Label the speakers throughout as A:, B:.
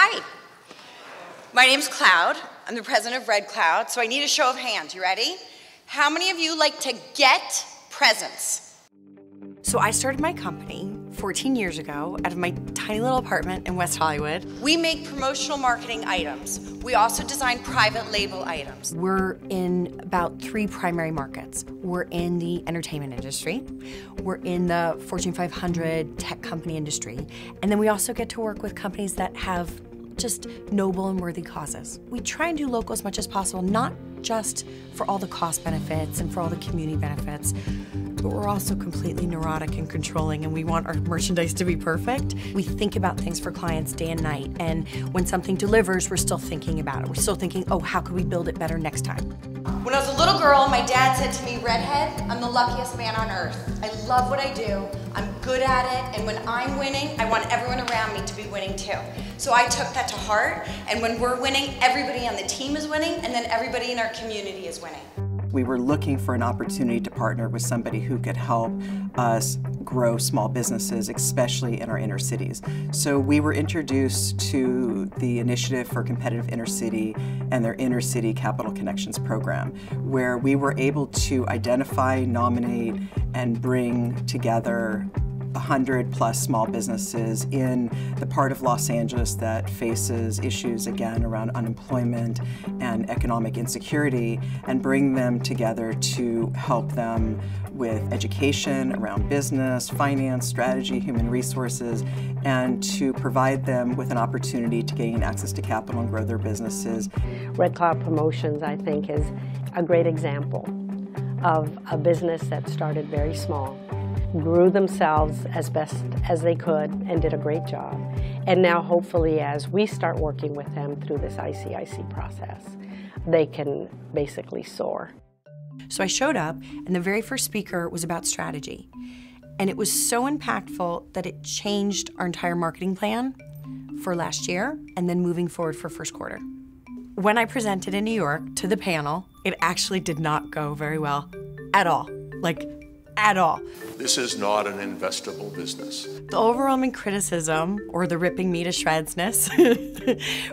A: Hi. My name's Cloud. I'm the president of Red Cloud, so I need a show of hands. You ready? How many of you like to get presents? So I started my company 14 years ago out of my tiny little apartment in West Hollywood. We make promotional marketing items. We also design private label items. We're in about three primary markets. We're in the entertainment industry, we're in the Fortune 500 tech company industry, and then we also get to work with companies that have just noble and worthy causes. We try and do local as much as possible, not just for all the cost benefits and for all the community benefits, but we're also completely neurotic and controlling and we want our merchandise to be perfect. We think about things for clients day and night and when something delivers, we're still thinking about it. We're still thinking, oh, how could we build it better next time? When I was a little girl, my dad said to me, Redhead, the luckiest man on earth. I love what I do, I'm good at it, and when I'm winning, I want everyone around me to be winning too. So I took that to heart, and when we're winning, everybody on the team is winning, and then everybody in our community is winning.
B: We were looking for an opportunity to partner with somebody who could help us grow small businesses, especially in our inner cities. So we were introduced to the Initiative for Competitive Inner City and their Inner City Capital Connections program, where we were able to identify, nominate, and bring together 100 plus small businesses in the part of Los Angeles that faces issues again around unemployment and economic insecurity and bring them together to help them with education around business, finance, strategy, human resources, and to provide them with an opportunity to gain access to capital and grow their businesses.
C: Red Cloud Promotions, I think, is a great example of a business that started very small grew themselves as best as they could and did a great job. And now hopefully as we start working with them through this ICIC process, they can basically soar.
A: So I showed up and the very first speaker was about strategy. And it was so impactful that it changed our entire marketing plan for last year and then moving forward for first quarter. When I presented in New York to the panel, it actually did not go very well at all. Like at all.
D: This is not an investable business.
A: The overwhelming criticism, or the ripping me to shredsness,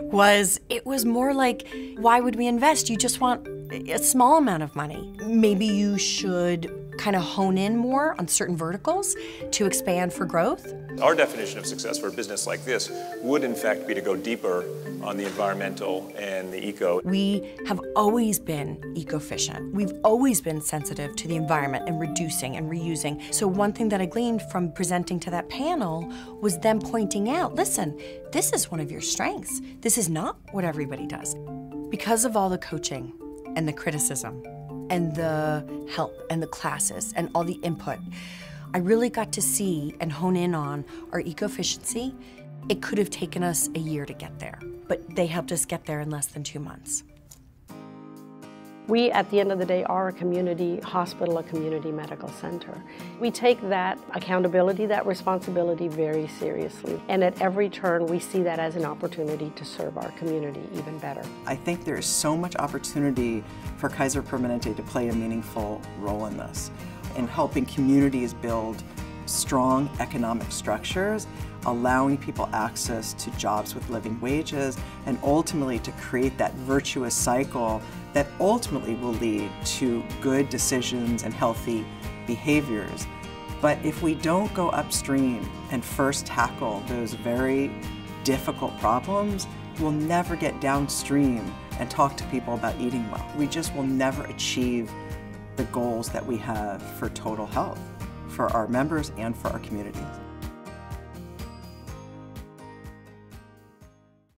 A: was it was more like, why would we invest? You just want a small amount of money. Maybe you should kind of hone in more on certain verticals to expand for growth.
E: Our definition of success for a business like this would in fact be to go deeper on the environmental and the eco.
A: We have always been eco-efficient. We've always been sensitive to the environment and reducing and reusing. So one thing that I gleaned from presenting to that panel was them pointing out, listen, this is one of your strengths. This is not what everybody does. Because of all the coaching and the criticism and the help and the classes and all the input, I really got to see and hone in on our eco-efficiency. It could have taken us a year to get there, but they helped us get there in less than two months.
C: We, at the end of the day, are a community hospital, a community medical center. We take that accountability, that responsibility very seriously. And at every turn, we see that as an opportunity to serve our community even better.
B: I think there is so much opportunity for Kaiser Permanente to play a meaningful role in this, in helping communities build strong economic structures, allowing people access to jobs with living wages, and ultimately to create that virtuous cycle that ultimately will lead to good decisions and healthy behaviors. But if we don't go upstream and first tackle those very difficult problems, we'll never get downstream and talk to people about eating well. We just will never achieve the goals that we have for total health for our members and for our communities.